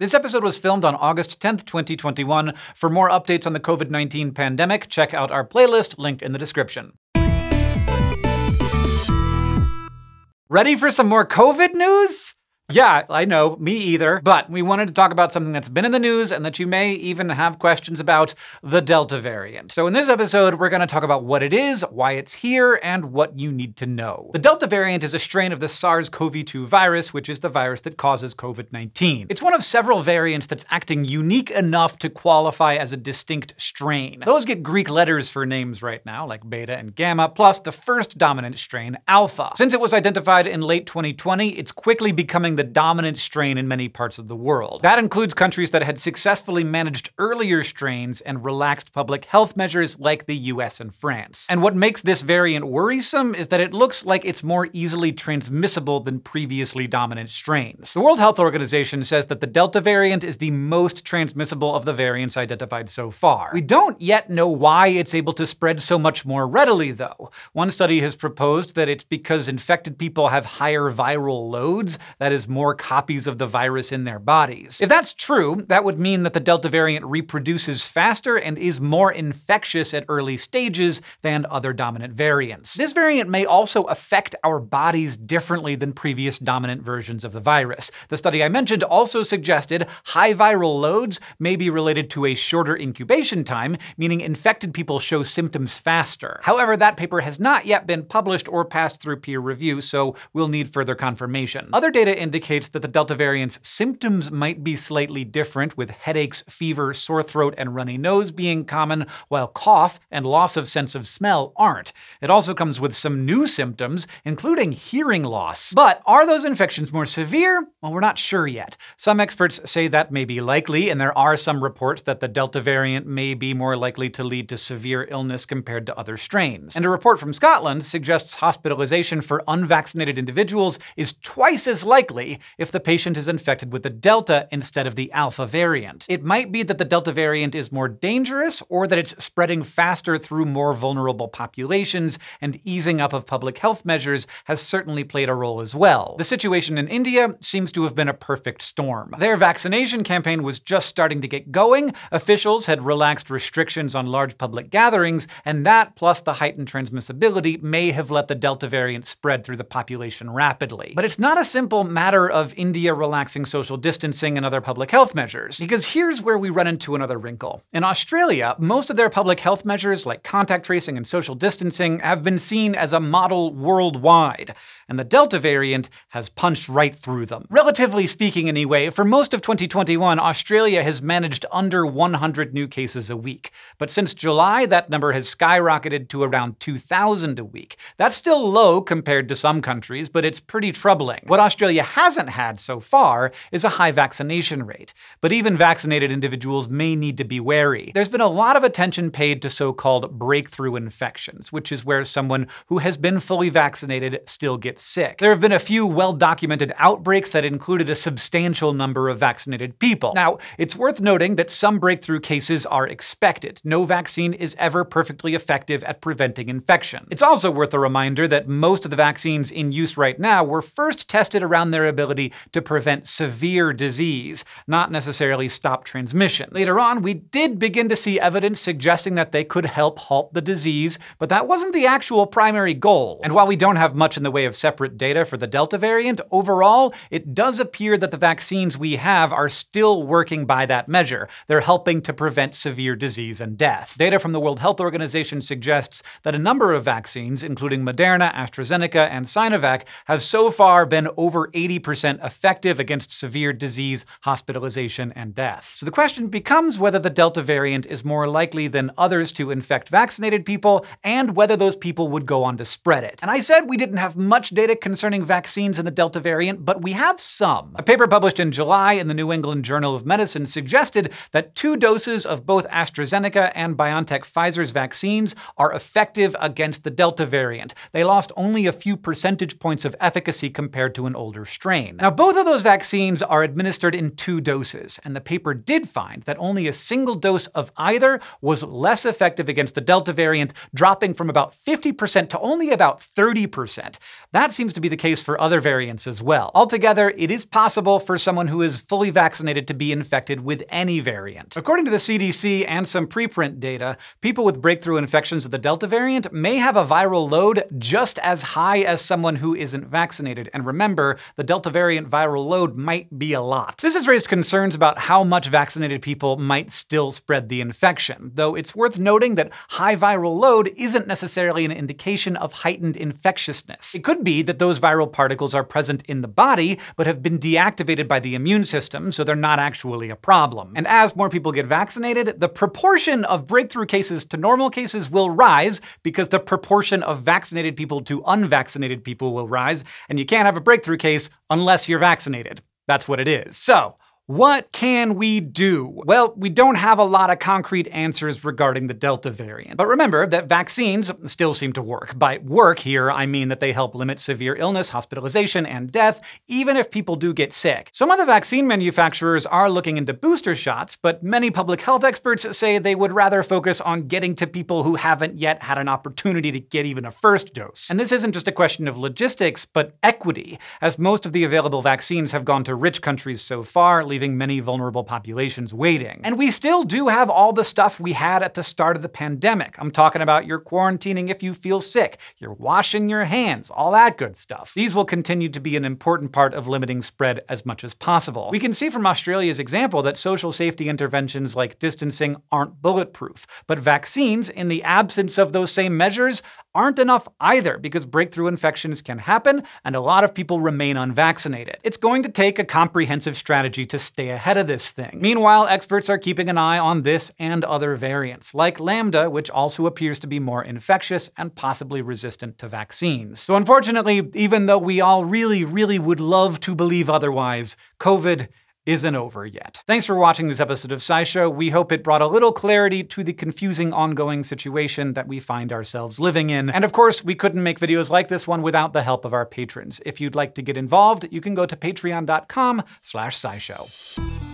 This episode was filmed on August 10th, 2021. For more updates on the COVID 19 pandemic, check out our playlist linked in the description. Ready for some more COVID news? Yeah, I know, me either. But we wanted to talk about something that's been in the news and that you may even have questions about the Delta variant. So in this episode, we're going to talk about what it is, why it's here, and what you need to know. The Delta variant is a strain of the SARS CoV 2 virus, which is the virus that causes COVID 19. It's one of several variants that's acting unique enough to qualify as a distinct strain. Those get Greek letters for names right now, like beta and gamma, plus the first dominant strain, alpha. Since it was identified in late 2020, it's quickly becoming the dominant strain in many parts of the world. That includes countries that had successfully managed earlier strains and relaxed public health measures like the US and France. And what makes this variant worrisome is that it looks like it's more easily transmissible than previously dominant strains. The World Health Organization says that the Delta variant is the most transmissible of the variants identified so far. We don't yet know why it's able to spread so much more readily, though. One study has proposed that it's because infected people have higher viral loads, that is, more copies of the virus in their bodies. If that's true, that would mean that the Delta variant reproduces faster and is more infectious at early stages than other dominant variants. This variant may also affect our bodies differently than previous dominant versions of the virus. The study I mentioned also suggested high viral loads may be related to a shorter incubation time, meaning infected people show symptoms faster. However, that paper has not yet been published or passed through peer review, so we'll need further confirmation. Other data indicate indicates that the Delta variant's symptoms might be slightly different, with headaches, fever, sore throat, and runny nose being common, while cough and loss of sense of smell aren't. It also comes with some new symptoms, including hearing loss. But are those infections more severe? Well, we're not sure yet. Some experts say that may be likely, and there are some reports that the Delta variant may be more likely to lead to severe illness compared to other strains. And a report from Scotland suggests hospitalization for unvaccinated individuals is twice as likely if the patient is infected with the Delta instead of the Alpha variant. It might be that the Delta variant is more dangerous, or that it's spreading faster through more vulnerable populations, and easing up of public health measures has certainly played a role as well. The situation in India seems to have been a perfect storm. Their vaccination campaign was just starting to get going, officials had relaxed restrictions on large public gatherings, and that, plus the heightened transmissibility, may have let the Delta variant spread through the population rapidly. But it's not a simple matter matter of India relaxing social distancing and other public health measures. Because here's where we run into another wrinkle. In Australia, most of their public health measures, like contact tracing and social distancing, have been seen as a model worldwide, and the Delta variant has punched right through them. Relatively speaking, anyway, for most of 2021, Australia has managed under 100 new cases a week. But since July, that number has skyrocketed to around 2,000 a week. That's still low compared to some countries, but it's pretty troubling. What Australia has hasn't had so far is a high vaccination rate, but even vaccinated individuals may need to be wary. There's been a lot of attention paid to so-called breakthrough infections, which is where someone who has been fully vaccinated still gets sick. There have been a few well-documented outbreaks that included a substantial number of vaccinated people. Now, it's worth noting that some breakthrough cases are expected. No vaccine is ever perfectly effective at preventing infection. It's also worth a reminder that most of the vaccines in use right now were first tested around their ability to prevent severe disease, not necessarily stop transmission. Later on, we did begin to see evidence suggesting that they could help halt the disease, but that wasn't the actual primary goal. And while we don't have much in the way of separate data for the Delta variant, overall, it does appear that the vaccines we have are still working by that measure. They're helping to prevent severe disease and death. Data from the World Health Organization suggests that a number of vaccines, including Moderna, AstraZeneca, and Sinovac, have so far been over 80% effective against severe disease, hospitalization, and death. So the question becomes whether the Delta variant is more likely than others to infect vaccinated people, and whether those people would go on to spread it. And I said we didn't have much data concerning vaccines and the Delta variant, but we have some. A paper published in July in the New England Journal of Medicine suggested that two doses of both AstraZeneca and BioNTech Pfizer's vaccines are effective against the Delta variant. They lost only a few percentage points of efficacy compared to an older strain. Now, both of those vaccines are administered in two doses, and the paper did find that only a single dose of either was less effective against the Delta variant, dropping from about 50% to only about 30%. That seems to be the case for other variants as well. Altogether, it is possible for someone who is fully vaccinated to be infected with any variant. According to the CDC and some preprint data, people with breakthrough infections of the Delta variant may have a viral load just as high as someone who isn't vaccinated. And remember, the Delta variant viral load might be a lot. This has raised concerns about how much vaccinated people might still spread the infection, though it's worth noting that high viral load isn't necessarily an indication of heightened infectiousness. It could be that those viral particles are present in the body, but have been deactivated by the immune system, so they're not actually a problem. And as more people get vaccinated, the proportion of breakthrough cases to normal cases will rise because the proportion of vaccinated people to unvaccinated people will rise, and you can't have a breakthrough case unless you're vaccinated. That's what it is. So, what can we do? Well, we don't have a lot of concrete answers regarding the Delta variant. But remember that vaccines still seem to work. By work here, I mean that they help limit severe illness, hospitalization, and death, even if people do get sick. Some of the vaccine manufacturers are looking into booster shots, but many public health experts say they would rather focus on getting to people who haven't yet had an opportunity to get even a first dose. And this isn't just a question of logistics, but equity, as most of the available vaccines have gone to rich countries so far, leaving leaving many vulnerable populations waiting. And we still do have all the stuff we had at the start of the pandemic. I'm talking about your quarantining if you feel sick, you're washing your hands, all that good stuff. These will continue to be an important part of limiting spread as much as possible. We can see from Australia's example that social safety interventions like distancing aren't bulletproof, but vaccines, in the absence of those same measures, aren't enough either because breakthrough infections can happen and a lot of people remain unvaccinated. It's going to take a comprehensive strategy to stay ahead of this thing. Meanwhile, experts are keeping an eye on this and other variants, like Lambda, which also appears to be more infectious and possibly resistant to vaccines. So unfortunately, even though we all really, really would love to believe otherwise, COVID isn't over yet. Thanks for watching this episode of SciShow. We hope it brought a little clarity to the confusing ongoing situation that we find ourselves living in. And of course, we couldn't make videos like this one without the help of our patrons. If you'd like to get involved, you can go to patreon.com slash scishow.